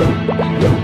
Yeah.